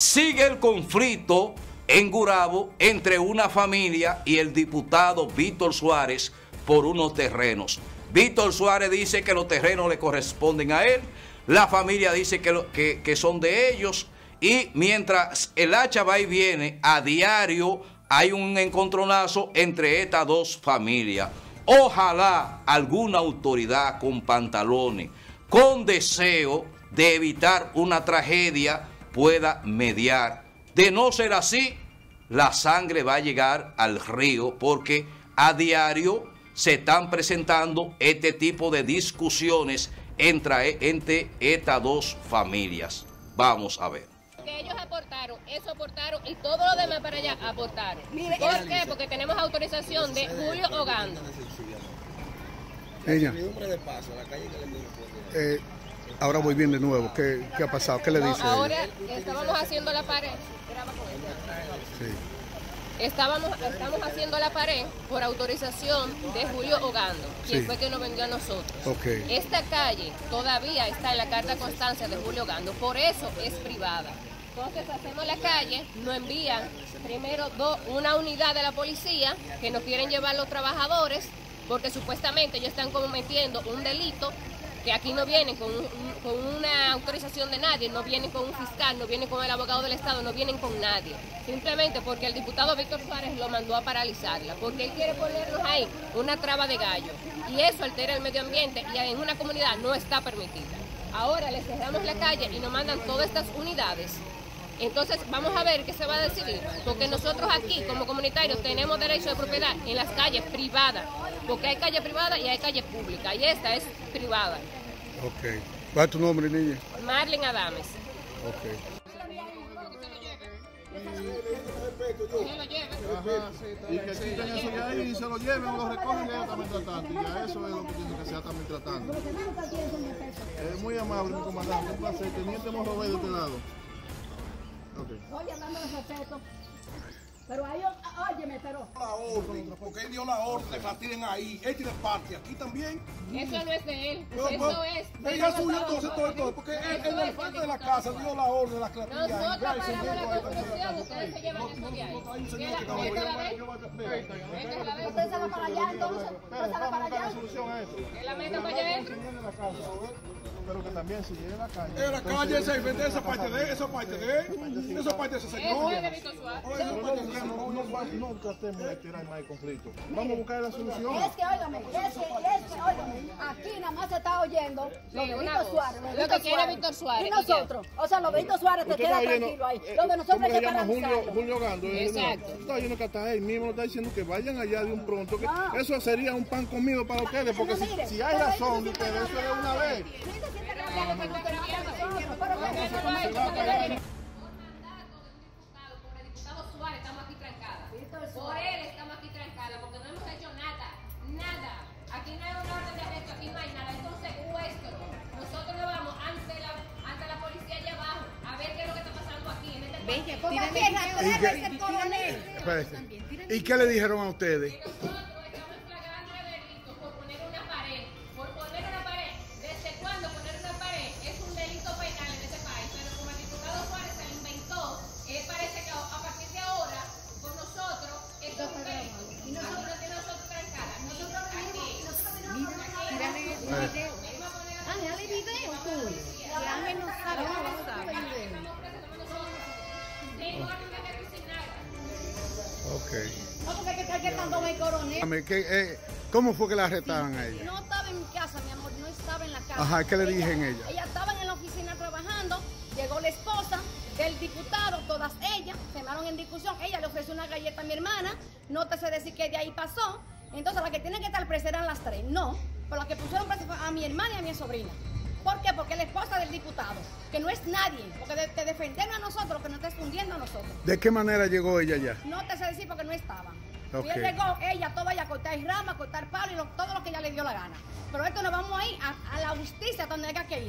Sigue el conflicto en Gurabo entre una familia y el diputado Víctor Suárez por unos terrenos. Víctor Suárez dice que los terrenos le corresponden a él, la familia dice que, que, son de ellos y mientras el hacha va y viene a diario hay un encontronazo entre estas dos familias. Ojalá alguna autoridad con pantalones, con deseo de evitar una tragedia, pueda mediar. De no ser así, la sangre va a llegar al río porque a diario se están presentando este tipo de discusiones entre, entre estas dos familias. Vamos a ver que ellos aportaron, eso aportaron y todo lo demás para allá aportaron. ¿Por qué? Porque tenemos autorización de Julio Ogando. Ella. Eh, ahora voy bien de nuevo. ¿Qué, qué ha pasado? ¿Qué le dice? ahora estábamos haciendo la pared. Sí. Estábamos, estamos haciendo la pared por autorización de Julio Ogando, quien fue que nos vendió a nosotros. Okay. Esta calle todavía está en la carta constancia de Julio Ogando, por eso es privada. Entonces hacemos la calle, nos envían primero una unidad de la policía que nos quieren llevar los trabajadores porque supuestamente ellos están cometiendo un delito que aquí no vienen con, una autorización de nadie, no vienen con un fiscal, no vienen con el abogado del Estado, no vienen con nadie. Simplemente porque el diputado Víctor Suárez lo mandó a paralizarla, porque él quiere ponernos ahí una traba de gallo. Y eso altera el medio ambiente y en una comunidad no está permitida. Ahora le cerramos la calle y nos mandan todas estas unidades entonces vamos a ver qué se va a decidir, porque nosotros aquí como comunitarios tenemos derecho de propiedad en las calles privadas, porque hay calle privada y hay calle pública, y esta es privada. Ok. ¿Cuál es tu nombre, niña? Marlene Adames. Ok. Y que quiten eso de ahí y se lo lleven o lo recogen y ya también tratando. Y ya eso es lo que tiene que ser también tratando. Es muy amable, mi comandante. Un placer. Teniente Morro de este lado. Oye, hablando de respeto. Pero ahí, óyeme, pero... La orden, porque él dio la orden de que la tiren ahí. Él tiene parte aquí también. Eso no es de él. Pero, eso es... Ella subió entonces todo esto, porque él, en el frente de la casa dio la orden de la que la Nosotros paramos la construcción, ustedes se llevan eso de ahí. Ustedes se van para allá, entonces. Ustedes se van para allá. Que la metan para allá adentro pero que también si llega la calle. En la calle se vende esa parte de esa parte de él, esa parte de ese señor. No, no, no tratemos de tirar más el conflicto. Vamos a buscar la solución. Es que, óigame, es que, es que, óigame, aquí nada más se está oyendo lo de Víctor Suárez. Lo que quiere Víctor Suárez. Y nosotros, o sea, lo de Víctor Suárez te queda tranquilo ahí. Nosotros hay que Julio, Julio Gando. Exacto. Está diciendo que hasta él mismo está diciendo que vayan allá de un pronto. Que eso sería un pan comido para ustedes, porque si hay razón de ustedes, eso es una vez. ¿Y qué le dijeron a ustedes? Ok. ¿Qué, ¿Cómo fue que la arrestaron a ella? No estaba en mi casa, mi amor, no estaba en la casa. Ajá, ¿qué le dije ella? Ella estaba en la oficina trabajando, llegó la esposa del diputado, todas ellas, se armaron en discusión, ella le ofreció una galleta a mi hermana, no te sé decir qué de ahí pasó, entonces las que tienen que estar presas eran las tres, no, por las que pusieron presa a mi hermana y a mi sobrina. ¿Por qué? Porque la esposa del diputado, que no es nadie, porque te defendieron a nosotros, que no está escondiendo a nosotros. ¿De qué manera llegó ella ya? No te sé decir porque no estaba. Y llegó ella toda ella a cortar rama, a cortar palo y todo lo que ella le dio la gana. Pero esto nos vamos a ir a, a la justicia donde haya que ir.